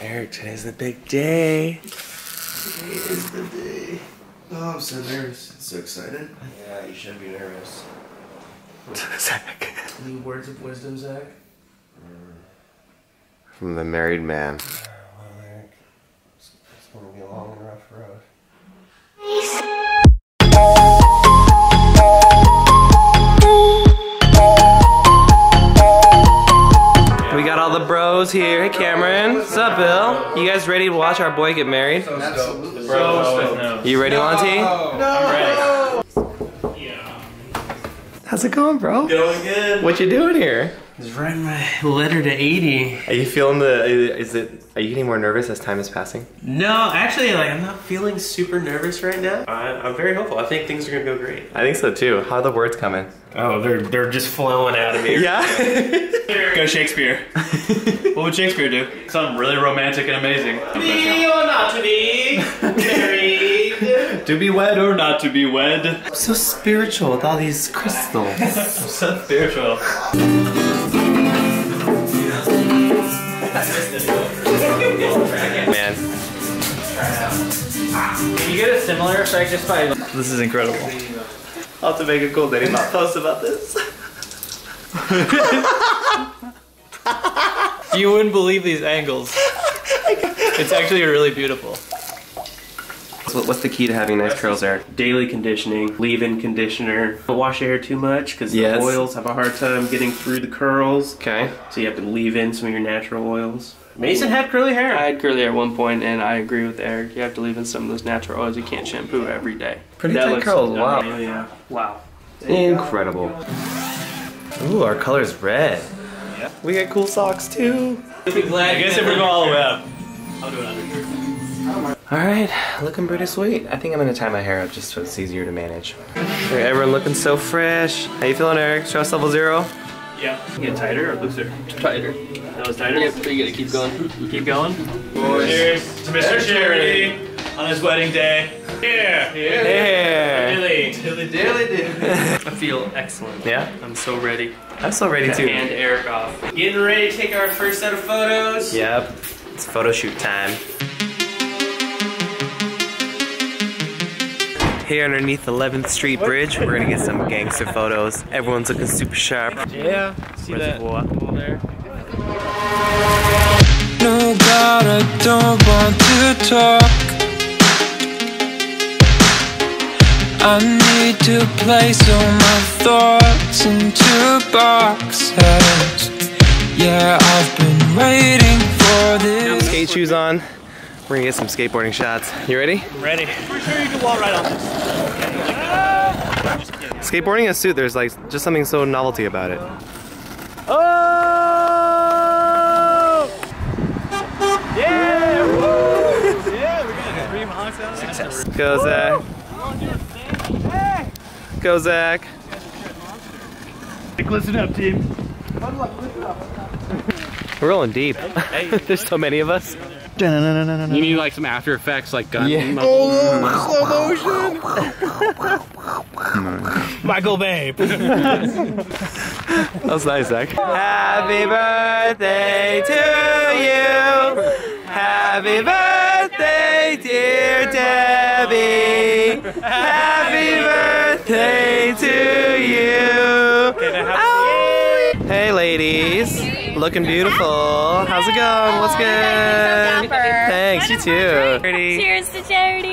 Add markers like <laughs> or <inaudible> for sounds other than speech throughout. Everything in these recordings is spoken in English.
Eric, today's the big day. Today is the day. Oh, I'm so nervous. So excited. Yeah, you shouldn't be nervous. <laughs> Zach. Any words of wisdom, Zach? From the married man. Well, Eric, it's, it's going to be a long and rough road. We got all the bros here. Hey, Cameron. What's up, Bill? You guys ready to watch our boy get married? You ready, Monty? No. How's it going, bro? Going good. What you doing here? Just writing my letter to Adi. Are you feeling the? Is it? Are you getting more nervous as time is passing? No, actually, like I'm not feeling super nervous right now. I, I'm very hopeful. I think things are gonna go great. I think so too. How are the words coming? Oh, they're they're just flowing out of me. <laughs> Yeah. <laughs> Go Shakespeare. what would Shakespeare do? Something really romantic and amazing. Be or not to be <laughs> married. To be wed or not to be wed. I'm so spiritual with all these crystals. <laughs> I'm So spiritual. Man, Can you get a similar effect just by... This is incredible. I'll have to make a cool dating post about this. <laughs> You wouldn't believe these angles. <laughs> It's actually really beautiful. So what's the key to having nice curls, Eric? Daily conditioning, leave-in conditioner. Don't wash your hair too much because Yes. the oils have a hard time getting through the curls. Okay. So you have to leave in some of your natural oils. Mason had curly hair. I had curly hair at one point, and I agree with Eric. You have to leave in some of those natural oils. You can't shampoo every day. Pretty That tight curls. Wow. Oh yeah. Wow. Incredible. Ooh, our color's red. Yep. We got cool socks too. I guess if we go all the way up, I'll do an undershirt. All right, looking pretty sweet. I think I'm gonna tie my hair up just so it's easier to manage. Okay, everyone looking so fresh. How you feeling, Eric? Stress level zero? Yeah. Get tighter or looser? Tighter. That was tighter? Yep, so you gotta keep going. Keep going. Cheers to Mr. Charity on his wedding day. Yeah. Yeah. Dilly. Dilly dilly <laughs> I feel excellent. Yeah? I'm so ready I'm so ready to too. hand Eric off. Getting ready to take our first set of photos. Yep. It's photo shoot time. Here underneath 11th Street Bridge, we're gonna get some gangster photos. Everyone's looking super sharp. Yeah. See that Reservoir. wall there? No doubt I don't want to talk. I need to place all my thoughts into boxes. Yeah, I've been waiting for this. Skate shoes on. We're gonna get some skateboarding shots. You ready? Ready. For sure you can wall right on this. Skateboarding in a suit, there's like just something so novelty about it. Oh! Yeah! Woo! Yeah, we're gonna scream honks out. Success. Go Zach. Hey! Go Zach. Listen up, team. We're rolling deep. <laughs> There's so many of us. You need like some After Effects, like gun. Yeah. Oh, slow motion. Michael Bay. That was nice, Zach. Happy birthday to you. Happy birthday, dear Debbie. Happy birthday to you. Oh. Hey, ladies. Looking beautiful. How's it going? What's good? Thanks, you too. Pretty. Cheers to charity.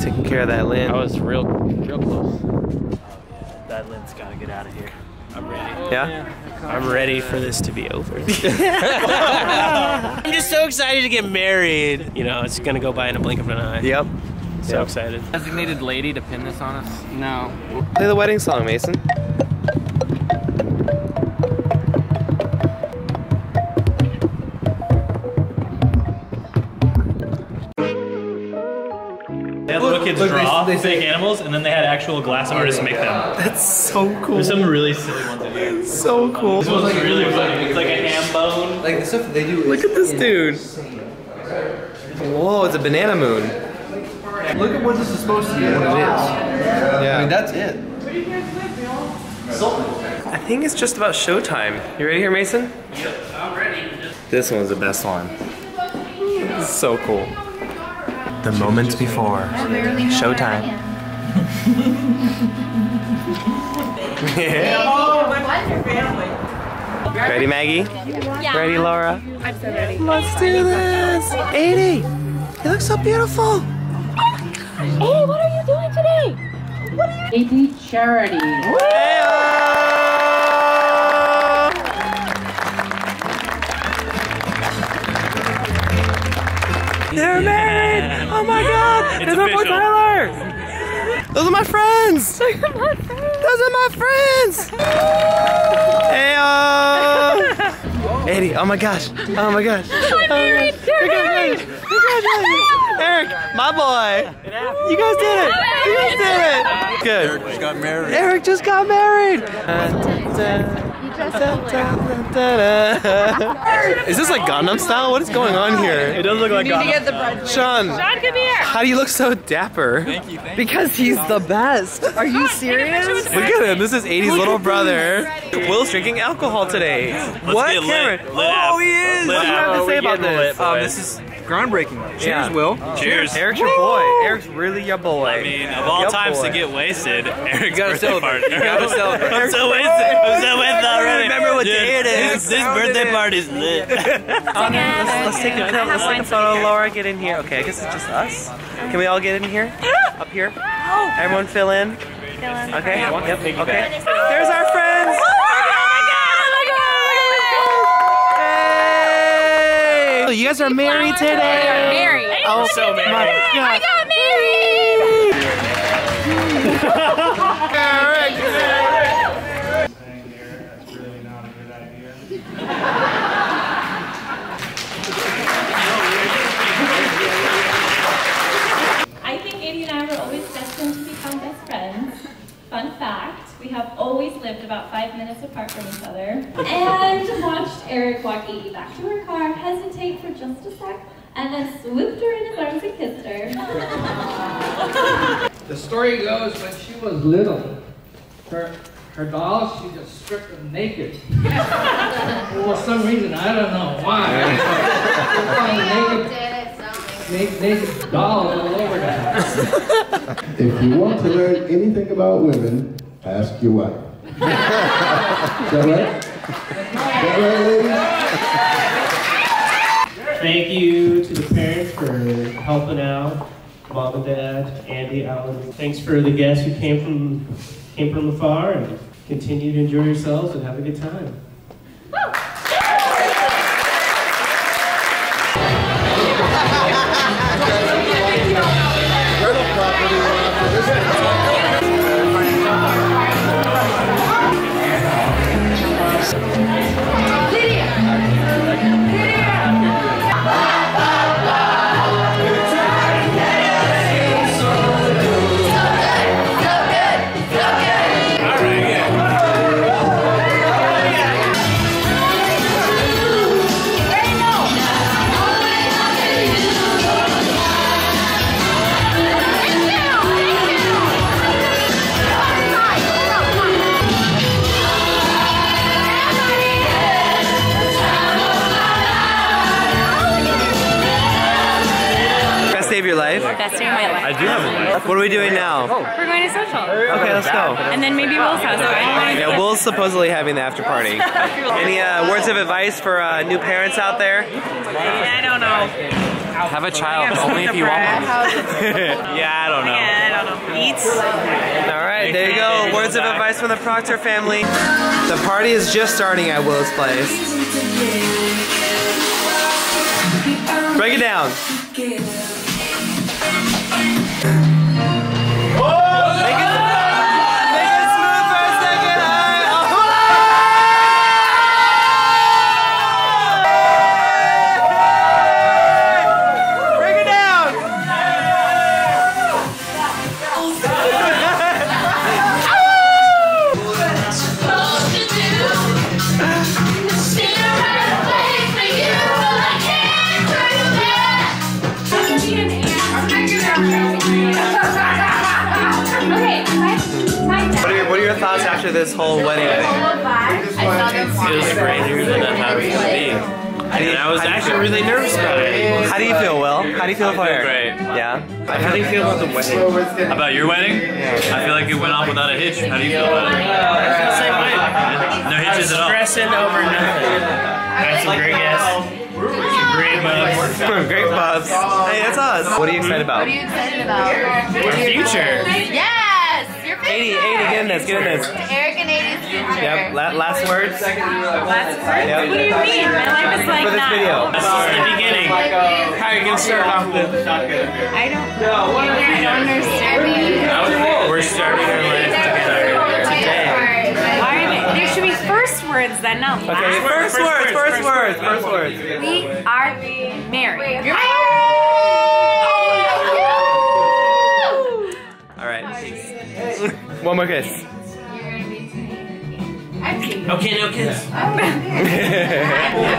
Taking care of that lint. I was real, real close. Oh, that lint's gotta get out of here. I'm ready. Yeah? I'm ready for this to be over. <laughs> I'm just so excited to get married. You know, it's gonna go by in a blink of an eye. Yep. So excited. Designated lady to pin this on us? No. Play the wedding song, Mason. They had little kids draw fake animals, and then they had actual glass artists make them. That's so cool. There's some really silly ones in here. So cool. This one's really funny. It's like a ham bone. Like the stuff that they do. Look at this dude. Whoa, it's a banana moon. Look at what this is supposed to be. What it is. I Yeah. mean, that's it. I think it's just about showtime. You ready here, Mason? Yep, I'm ready. This one's the best one. This is so cool. The moments before. Showtime. <laughs> Oh, ready, Maggie? Yeah. Ready, Laura? I'm so ready. Let's do this. Adi. You look so beautiful. Hey, what are you doing today? What are you Adi Charity. They're married! Oh my god! It's my boy official. Tyler! <laughs> Those are my friends! Those are my friends! Hey, Eddie, oh my gosh! Oh my gosh! I'm married. You're married. Congratulations! Eric, my boy! You guys did it! You guys did it! Good. Eric just got married. Eric just got married! Is this like Gangnam style? What is going on here? It does look like Need to get the Ghana. Sean, Sean, come here. how do you look so dapper? Thank you. Thank because he's the best. Are you serious? Look at him. This is Adi's little brother. Will's drinking alcohol today. what, get lit. Cameron? Lit oh, he is. Lit What do you have to say about this? lit, Um, this is Groundbreaking. Cheers, Will. Cheers. Eric's your boy. Eric's really your boy. I mean, of all Your times boy. to get wasted, Eric's gotta birthday celebrate. party. You gotta <laughs> celebrate. I'm so wasted. I'm so wasted already. remember what Dude, day it is. This, this birthday it. party's lit. <laughs> Let's, let's take a, let's take a photo. Laura, get in here. Okay, I guess it's just us. Can we all get in here? <gasps> Up here? Everyone fill in. Okay. Yep. Okay. There's our friends. Hey! You guys are married oh, today. Married. Oh, <laughs> So married. my I got married. <laughs> I think Adi and I were always destined to become best friends. Fun fact, we have always lived about five minutes apart from each other. <laughs> And watched Eric walk Adi back to her car, hesitate for just a sec, and then swooped her in his arms and kissed her. <laughs> The story goes when she was little, her her dolls, she just stripped them naked. <laughs> For some reason, I don't know why. naked, naked, naked dolls all over the house. If you want to learn anything about women, ask your wife. Is that right? That right, ladies? Thank you to the parents for helping out, mom and dad, Andy, Alan. Thanks for the guests who came from came from afar and continue to enjoy yourselves and have a good time. What are we doing now? We're going to social. Okay, let's go. And then maybe Will's house. Yeah, <laughs> Will's supposedly having the after party. Any uh, words of advice for uh, new parents out there? I don't know. Have a child, only if you want one. <laughs> Yeah, I don't know. I don't know. Eats. All right, there you go. Words of advice from the Proctor family. The party is just starting at Will's place. Break it down. After this whole wedding thing? Feels greater than I thought it was gonna be. And I was actually really nervous about it. How do you feel, Will? How do you feel I for feel great. Yeah. How do you feel about the wedding? About your wedding? I feel like it went off without a hitch. How do you feel about it? Same way. No hitches at all. Stressing over nothing. Had some great guests. Some great bugs. <laughs> Great bubs. Hey, that's us. What are you excited about? What are you excited about? Our future. Yes! Your Adi, Adi, get in this, get in this. Eric and Adi's future. Yep, la- last words. Last word? Yep. What do you mean? My life is like For this that. video. This is the beginning. Uh, how you gonna start off with? I don't, I don't understand. We're starting our life together today. Why are they, there should be first words then, not last. Okay, first words, first words, first words. We are married. All One more kiss. Okay, no kiss. Oh. <laughs>